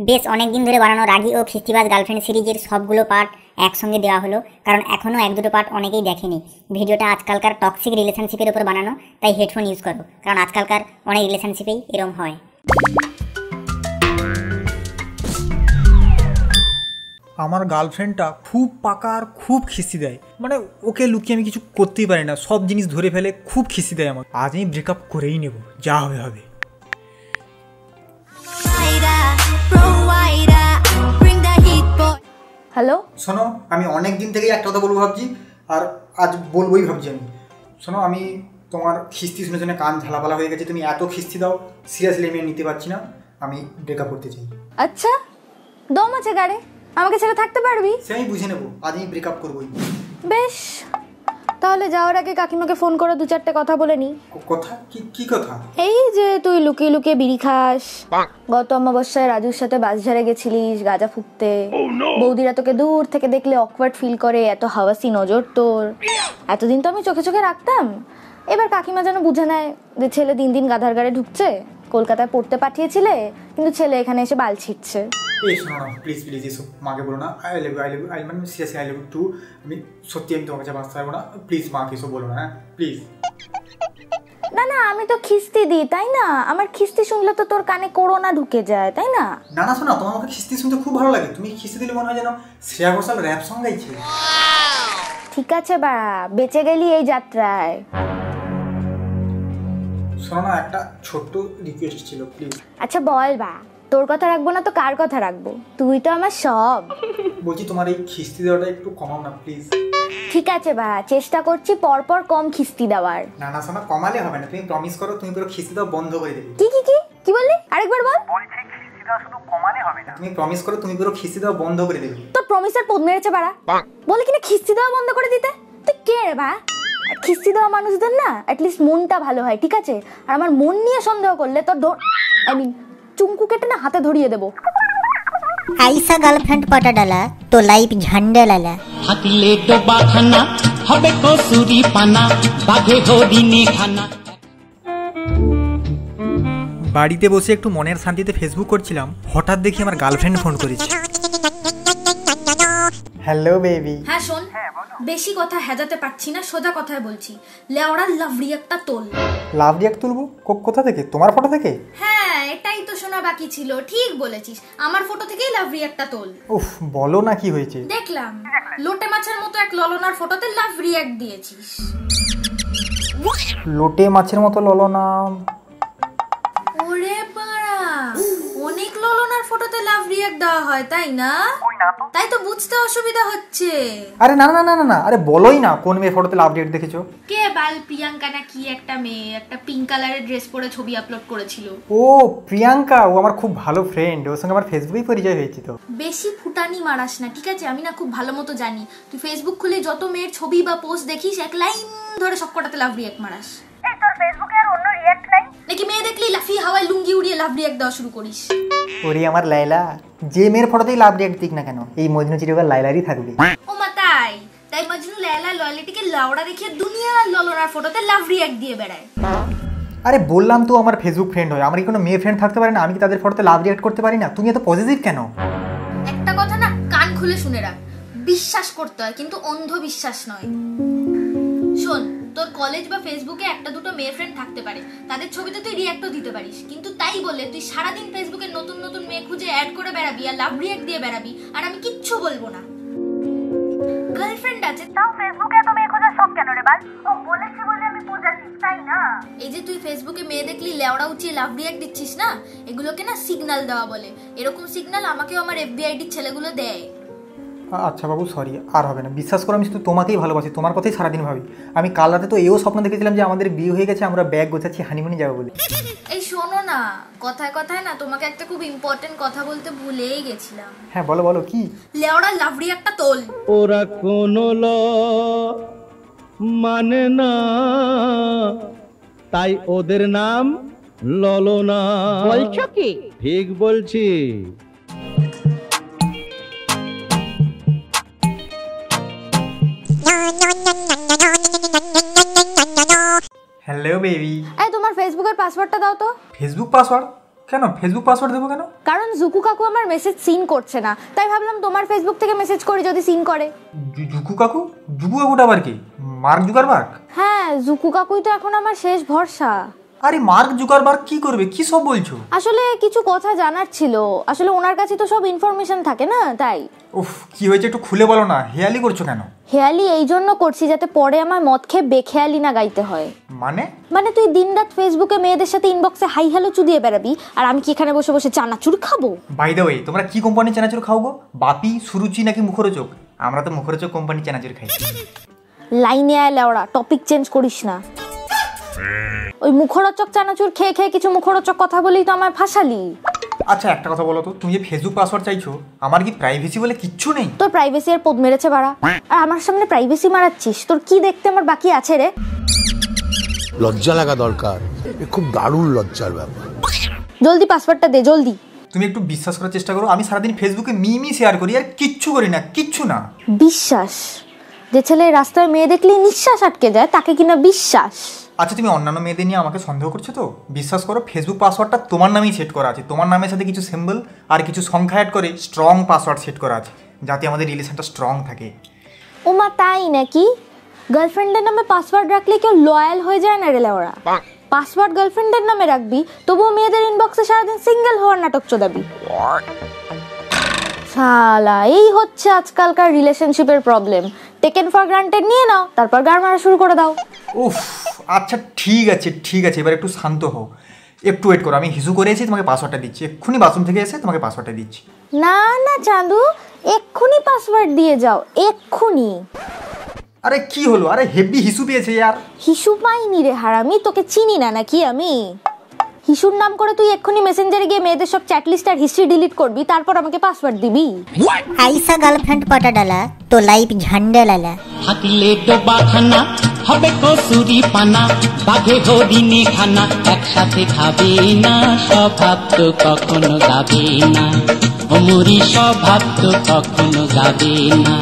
বেশ অনেক দিন ধরে বানানো রাগি ও খিস্তিবাজ গার্লফ্রেন্ড সিরিজের সবগুলো পার্ট একসঙ্গে দেওয়া হলো, কারণ এখনও এক দুটো পার্ট অনেকেই দেখেনি। ভিডিওটা আজকালকার টক্সিক রিলেশনশিপের উপর বানানো, তাই হেডফোন ইউজ করো, কারণ আজকালকার অনেক রিলেশনশিপেই এরম হয়। আমার গার্লফ্রেন্ডটা খুব পাকা আর খুব খিস্তি দেয়। মানে ওকে লুকিয়ে আমি কিছু করতেই পারি না, সব জিনিস ধরে ফেলে খুব খিস্তি দেয় আমার আজ আমি ব্রেকআপ করেই নেব, যা হবে হবে। হ্যালো শোনো আমি অনেক দিন থেকেই একটা কথা বলব ভাবছি আর আজ বলবোই ভাবছি আমি। শোনো আমি তোমার খিস্তি শুনে শুনে কান ঝালাপালা হয়ে গেছে তুমি এত খিস্তি দাও সিরিয়াসলি আমি নিতে পারছি না আমি ব্রেকআপ করতে চাই। আচ্ছা দম আছে গাড়ে আমাকে ছেড়ে থাকতে পারবি? সে আমি বুঝে নেব আজ আমি ব্রেকআপ করবোই। বেশ তাহলে যাওয়ার আগে কাকিমাকে ফোন করে দু চারটে কথা বলে নি। কথা? কি কি কথা? এই যে তুই লুকিয়ে লুকিয়ে বিড়ি খাস। গত অমাবস্যায় রাজুর সাথে বাসঝাড়ে গেছিলিস গাঁজা ফুটতে বৌদিরা তোকে দূর থেকে দেখলে অকওয়ার্ড ফিল করে এত হাওয়াসি নজর তোর। এতদিন তো আমি চোখে চোখে রাখতাম। এবার কাকিমা যেন বুঝে নেয় যে ছেলে দিন দিন গাধার গাড়ে ঢুকছে। কলকাতায় পড়তে পাঠিয়েছিলে কিন্তু ছেলে এখানে এসে বাল ছিটছে। এই শোনো না প্লিজ প্লিজ এসব মাকে বলো না I love I love I মানে সিরিয়াসলি আই লাভ টু আমি সত্যি আমি তোমার কাছে বাঁচতে পারব না প্লিজ মাকে এসব বলো না হ্যাঁ? প্লিজ না না আমি তো খিস্তি দিই তাই না? আমার খিস্তি শুনলে তো তোর কানে করোনা ঢুকে যায় তাই না? না না শোনা তোমার আমাকে খিস্তি শুনতে খুব ভালো লাগে। তুমি খিস্তি দিলে মনে হয় যেন শ্রেয়া ঘোষাল র্যাপ সং গাইছে। ঠিক আছে বা বেঁচে গেলি এই যাত্রায়। শোনো না একটা ছোট্ট রিকোয়েস্ট ছিল প্লিজ আচ্ছা বল বা। তোর কথা রাখব না তো কার কথা রাখব? তুই তো আমার সব। বলছি তোমার এই খিস্তি দেওয়াটা একটু কমাও না প্লিজ ঠিক আছে বা চেষ্টা করছি পরপর কম খিস্তি দেওয়ার। না না শোনা কমালে হবে না। তুমি প্রমিস করো তুমি পুরো খিস্তি দেওয়া বন্ধ করে দেবে। কি কি কি? কি বললি? আরেকবার বল। বলছি খিস্তি দেওয়া শুধু কমালে হবে না। তুমি প্রমিস করো তুমি পুরো খিস্তি দেওয়া বন্ধ করে দেবে। তোর প্রমিসের পদ মেরেছে বাড়া বলে কিনা খিস্তি দেওয়া বন্ধ করে দিতে? তুই কে রে বা খিস্তি দেওয়া মানুষদের না অ্যাটলিস্ট মনটা ভালো হয় ঠিক আছে? আর আমার মন নিয়ে সন্দেহ করলে তোর আই মিন চুমকু কেটে না হাতে ধরিয়ে দেবো। আইসা গার্লফ্রেন্ড পাটা ডালা তো লাইফ ঝান্ডা লালা হাতিলে ডোবা খানা হবে কসুরি পানা বাঘে হরিণে খানা বাড়িতে বসে একটু মনের শান্তিতে ফেসবুক করছিলাম হঠাৎ দেখি আমার গার্লফ্রেন্ড ফোন করেছে। Hello baby. হ্যাঁ শোন। বেশি কথা হেজাতে পারছি না সোজা কথায় বলছি। লেওড়া লাভরি একটা তোল। লাভ রিয়াক্ট তুলবো? কোথা থেকে? তোমার ফটো থেকে? হ্যাঁ এটাই তো শোনা বাকি ছিল। ঠিক বলেছিস আমার ফটো থেকেই লাভরি একটা তোল। উফ বলো না কি হয়েছে। দেখলাম লোটে মাছের মতো এক ললনার ফটোতে লাভ রিয়াক্ট দিয়েছিস। লোটে মাছের মতো ললো ফটোতে লাভ রিয়াক্ট দেওয়া হয় তাই না? তাই তো বুঝতে অসুবিধা হচ্ছে। আরে না না না না না আরে বলোই না কোন মেয়ে ফটোতে লাভ রিয়াক্ট দেখেছ? কে বাল প্রিয়াঙ্কা না কি একটা মেয়ে? একটা পিঙ্ক কালারের ড্রেস পরে ছবি আপলোড করেছিল। ও প্রিয়াঙ্কা ও আমার খুব ভালো ফ্রেন্ড ওর সঙ্গে আমার ফেসবুকেই পরিচয় হয়েছে তো। বেশি ফুটানি মারাস না ঠিক আছে? আমি না খুব ভালো মতো জানি। তুই ফেসবুক খুলে যত মেয়ের ছবি বা পোস্ট দেখিস এক লাইন ধরে সবকটাতে লাভ রিয়াক্ট মারাস। নাকি মেয়ে দেখলেই লাফিয়ে হাওয়ায় লুঙ্গি উড়িয়ে লাভ রিয়াক্ট দেওয়া শুরু করিস। ওরে আমার লাইলা যে মেয়ের ফটোতেই লাভ রিয়াক্ট দিক না কেন এই মজনু চিরকাল লাইলারই থাকবে। ও মা তাই? তাই মজনু লেলা লয়ালিটিকে লাউড়া দেখিয়ে দুনিয়া ললনার ফটোতে লাভ রিয়াক্ট দিয়ে বেড়ায়। আরে বললাম তো আমার ফেসবুক ফ্রেন্ড হয় আমার কি কোনো মেয়ে ফ্রেন্ড থাকতে পারে না? আমি কি তাদের ফটোতে লাভ রিয়াক্ট করতে পারি না? তুমি এত পজিটিভ কেন? একটা কথা না কান খুলে শুনে রাখ। বিশ্বাস করতে হয় কিন্তু অন্ধ বিশ্বাস নয়। তোর কলেজ বা ফেসবুকে একটা দুটো মেয়ে ফ্রেন্ড থাকতে পারে। তাদের ছবিতে তুই রিয়াক্টও দিতে পারিস। কিন্তু তাই বলে তুই সারাদিন ফেসবুকে নতুন নতুন মেয়ে খুঁজে অ্যাড করে বেড়াবি আর লাভ রিয়াক্ট দিয়ে বেড়াবি। আর আমি কিচ্ছু বলব না। গার্লফ্রেন্ড আছে। তাও ফেসবুকে এত মেয়ে খোঁজার শখ কেন রে বাল? ও বলেছি বলে আমি পজিটিভ তাই না? এই যে তুই ফেসবুকে মেয়ে দেখলি লেওড়া উঁচিয়ে লাভ রিয়াক্ট দিচ্ছিস না? এগুলোকে না সিগন্যাল দেওয়া বলে। এরকম সিগন্যাল আমাকেও আমার এফবিআইডির ছেলেগুলো দেয়। আচ্ছা বাবু সরি আর হবে না। বিশ্বাস করো আমি শুধু তোমাকেই ভালোবাসি তোমার কথাই সারাদিন ভাবি। আমি কাল রাতে তো এও স্বপ্ন দেখেছিলাম যে আমাদের বিয়ে হয়ে গেছে আমরা ব্যাগ গোছাচ্ছি হানিমুনি যাব বলে। এই শোনো না কথায় কথায় না তোমাকে একটা খুব ইম্পর্টেন্ট কথা বলতে ভুলেই গেছিলাম। হ্যাঁ বলো বলো কি? লেওড়া লাভড়ি একটা তোল। ওরা কোনো ল মানে না তাই ওদের নাম ললনা। বলছো কি? ঠিক বলছি। হ্যালো বেবি এই তোমার ফেসবুকের পাসওয়ার্ডটা দাও তো। ফেসবুক পাসওয়ার্ড কেন? ফেসবুক পাসওয়ার্ড দেবো কেন? কারণ জুকু কাকু আমার মেসেজ সিন করছে না। তাই ভাবলাম তোমার ফেসবুক থেকে মেসেজ করি যদি সিন করে। জুকু কাকু? জুকু কাকুটা আবার কি? Mark Zuckerberg? হ্যাঁ জুকু কাকুই তো এখন আমার শেষ ভরসা। আরে মার্ক জুকারবার্গ কি করবে? কি সব বলছো? আসলে কিছু কথা জানার ছিল। আসলে ওনার কাছে তো সব ইনফরমেশন থাকে না তাই। উফ কি হয়েছে একটু খুলে বলো না। হেয়ালি করছ কেন? হেয়ালি এই জন্য করছি যাতে পরে আমার মদ খেয়ে বেখেয়ালি না গাইতে হয়। মানে? মানে তুই দিনরাত ফেসবুকে মেয়েদের সাথে ইনবক্সে হাই হ্যালো চুদিয়ে বেড়াবি আর আমি কি এখানে বসে বসে চানাচুর খাব? বাই দ্য ওয়ে তোমরা কি কোম্পানির চানাচুর খাও গো? বাপি সুরুচি নাকি মুখরোচক? আমরা তো মুখরোচক কোম্পানির চানাচুর খাই। লাইনে আয় লেওড়া টপিক চেঞ্জ করিস না। ওই মুখরোচক চানাচুর খেয়ে খেয়ে কিছু মুখরোচক কথা বলেই তো আমার ফাঁসালি। আচ্ছা একটা কথা বলো তো তুমি যে ফেসবুক পাসওয়ার্ড চাইছো আমার কি প্রাইভেসি বলে কিচ্ছু নেই? তোর প্রাইভেসি আর পদ মেরেছে বাড়া। আর আমার সামনে প্রাইভেসি মারাচ্ছিস তোর কি দেখতে আমার বাকি আছে রে? লজ্জা লাগা দরকার এ খুব দারুণ লজ্জার ব্যাপার। জলদি পাসওয়ার্ডটা দে জলদি। তুমি একটু বিশ্বাস করার চেষ্টা করো আমি সারাদিন ফেসবুকে মিমি শেয়ার করি আর কিচ্ছু করি না কিচ্ছু না। বিশ্বাস। যে ছেলে রাস্তায় মেয়ে দেখলে নিঃশ্বাস আটকে যায় তাকে কিনা বিশ্বাস। আচ্ছা তুমি অন্যান্য মেয়েদের নিয়ে আমাকে সন্দেহ করছ তো? বিশ্বাস করো ফেসবুক পাসওয়ার্ডটা তোমার নামেই সেট করা আছে। তোমার নামের সাথে কিছু সিম্বল আর কিছু সংখ্যা অ্যাড করে স্ট্রং পাসওয়ার্ড সেট করা আছে যাতে আমাদের রিলেশনটা স্ট্রং থাকে। ওমা তাই নাকি? গার্লফ্রেন্ডের নামে পাসওয়ার্ড রাখলে কেউ লয়াল হয়ে যায় না রে লেওরা? পাসওয়ার্ড গার্লফ্রেন্ডের নামে রাখবি তবুও মেয়েদের ইনবক্সে সারাদিন সিঙ্গেল হওয়ার নাটক চোদাবি। শালা এই হচ্ছে আজকালকার রিলেশনশিপের প্রবলেম টেকেন ফর গ্রান্টেড নিয়ে নাও তারপর গার মারা শুরু করে দাও। উফ আচ্ছা ঠিক আছে ঠিক আছে এবার একটু শান্ত হও। একটু ওয়েট করো আমি হিসু করেছি তোমাকে পাসওয়ার্ডটা দিচ্ছি। এক্ষুনি বাথরুম থেকে এসে তোমাকে পাসওয়ার্ডটা দিচ্ছি। না না চাঁদু এক্ষুনি পাসওয়ার্ড দিয়ে যাও এক্ষুনি। আরে কি হলো? আরে হেভি হিসু পেয়েছে ইয়ার হিসু পাইনি রে হারামি তোকে চিনি না নাকি আমি? হিসুর নাম করে তুই এক্ষুনি মেসেঞ্জারে গিয়ে মেয়েদের সব চ্যাট লিস্ট আর হিস্ট্রি ডিলিট করবি তারপর আমাকে পাসওয়ার্ড দিবি? আইসা গার্লফ্রেন্ড পটা ডালা তো লাইফ ঝান্ডা লালা। থাকলে ডোবাখানা হবে কসুরি পানা বাঘে হরিণে খানা, একসাথে খাবে না, স্বভাব তো কখনো যাবে না। অমরি স্বভাব তো কখনো যাবে না।